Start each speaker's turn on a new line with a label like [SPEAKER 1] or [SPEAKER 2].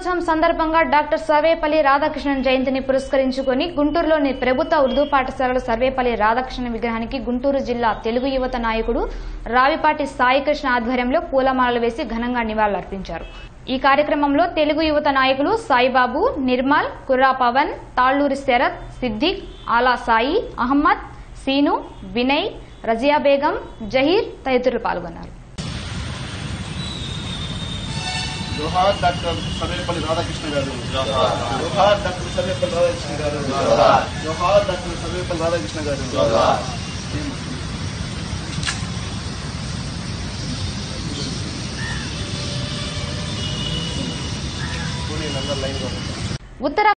[SPEAKER 1] దినోత్సవం సందర్భంగా డాక్టర్ సర్వేపల్లి రాధాకృష్ణన్ జయంతిని పురస్కరించుకొని గుంటూరులోని ప్రభుత్వ ఉర్దూ పాఠశాలలో సర్వేపల్లి రాధాకృష్ణన్ విగ్రహానికి గుంటూరు జిల్లా తెలుగు యువత నాయకుడు రావిపాటి సాయికృష్ణ ఆధ్వర్యంలో పూలమాలలు వేసి ఘనంగా నివాళులర్పించారు. ఈ కార్యక్రమంలో తెలుగు యువత నాయకులు సాయిబాబు నిర్మల్ కుర్రా పవన్ తాళ్ళూరి శరత్ సిద్దిక్ ఆలా సాయి అహ్మద్ సీను వినయ్ రజియా బేగం జహీర్ తదితరులు పాల్గొన్నారు.
[SPEAKER 2] జోహార్ డాక్టర్ సర్వేపల్లి రాధాకృష్ణ గారు. జోహార్. డాక్టర్ సర్వేపల్లి రాధాకృష్ణ గారు. జోహార్. డాక్టర్ సర్వేపల్లి రాధాకృష్ణ గారు.
[SPEAKER 1] ఉత్తర